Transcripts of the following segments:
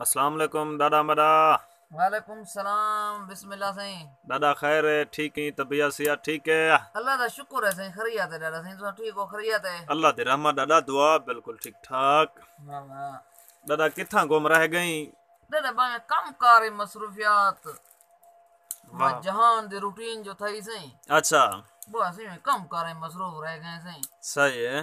अस्सलाम वालेकुम दादा मदा वालेकुम सलाम बिस्मिल्लाह साईं दादा खैर है ठीक है तबीयत सिया ठीक है? अल्लाह दा शुक्र है साईं खरियत है ॾाढा साईं तुसां ठीक हो खरियत है। अल्लाह दी रहमत दादा दुआ बिल्कुल ठीक ठाक। दादा किथा गुम रह गई? ॾाढा बामे कम कार मसरूफियात। माँ वाह। जहान दी रूटीन जो थई साईं अच्छा। वो असीं में कम कार मसरूफ रह गए साईं सही है।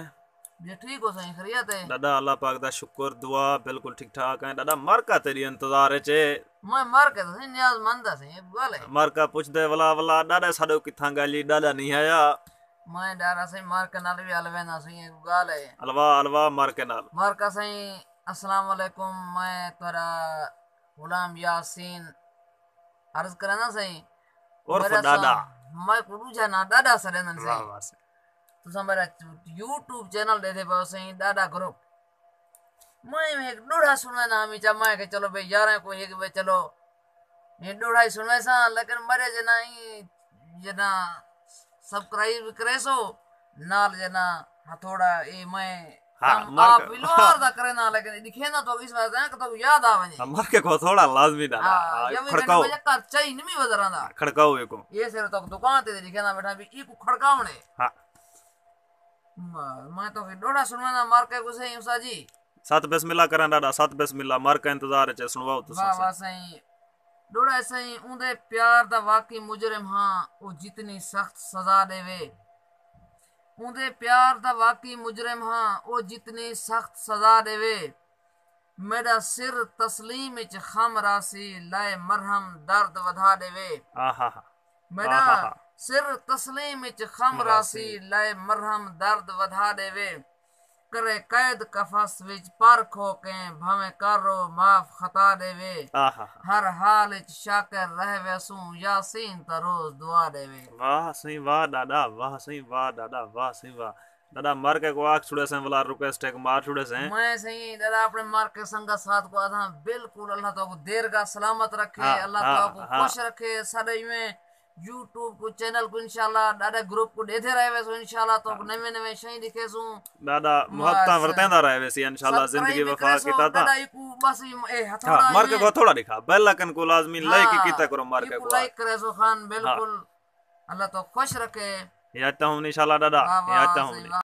ठीक हो साईं खरियत है। दादा अल्लाह पाक दा शुक्र दुआ बिल्कुल ठीक ठाक है। दादा मरका तेरी इंतज़ार चे मैं मर के साईं न्याज मंद है साईं गाल है मरका पुछदे वला वला दादा साडो किथा गाली दादा नहीं आया। मैं डारा साईं मार के नाल भी हल वेंदा साईं गाल है अलवा अलवा मर के नाल। मार का साईं अस्सलाम वालेकुम मैं तोरा गुलाम यासीन अर्ज़ करा ना साईं उर्फ़ मेरा दादा। मैं को दूजा ना डाडा सड़न वाह यूट्यूब चैनल ॾेथे पियो साईं ॾाढा ग्रुप मैं एक ॾोढ़ा सुनवे ना हमी चमा के चलो भाई यार को एक भाई चलो। ये ॾोढ़ा ही सुनवे सा लेकिन मरे जना ही जना सब्सक्राइब करे सो नाल जना हथोड़ा ए मैं हाँ, आप के- विलवार दा करे ना लेकिन दिखे ना तो इस बात है कि तो याद आ वने हाँ, मर के को थोड़ा लाजमी दादा हाँ ये खड़काओ। बजे कर चाहिए नहीं वजरांदा खड़काओ एको ये सिर तो दुकान ते दिखे ना बैठा भी ई को खड़कावणे। हाँ। मैं तो फिर डोड़ा सुनवाना मार के गुसे उसा जी सत बिस्मिल्लाह करें दादा सत बिस्मिल्लाह मर का इंतज़ार है सुनवाओ वाह वाह सही डोड़ा सही उंदे प्यार दा वाकई मुजरिम हाँ ओ जितनी सख्त सजा देवे उंदे प्यार दा वाकई मुजरिम हाँ ओ जितनी सख्त सजा देवे मेरा सिर तस्लीम च खम रासी लाए मरहम दर्द वधा देवे आहा हा मेरा आहा। सिर तस्लीम च खम रासी लाए मरहम दर्द वधा देवे। करे कैद कफस विच पर खो के भावे करो माफ़ खता देवे। हा हर हाल च शाकर रह वैसू यासीन त रोज दुआ देवे। वाह सही वाह दादा वाह सही वाह दादा वाह सही वाह। दादा मर के को आख छुड़े से वाला रिक्वेस्ट है मार छुड़े से मैं सही दादा अपने मार के संगत साथ को आधा। बिल्कुल अल्लाह तो देर का सलामत रखे। हाँ, अल्लाह हाँ, तो हाँ। खुश रखे। सदैव में यूट्यूब को चैनल को इंशाल्लाह दादा ग्रुप को देते रहे वैसो इंशाल्लाह तो नवे नवे शई दिखे सू दादा मोहब्बत वरतेंदा रहे वैसे इंशाल्लाह ज़िंदगी वफा किता था बस ए हथोड़ा हथौड़ा मर के को थोड़ा दिखा बेल लकन को लाजमी लाइक हाँ, कीता करो मार के को लाइक करे सो खान बिल्कुल अल्लाह तो खुश रखे याद हूँ इंशाल्लाह दादा या तो हूँ वाह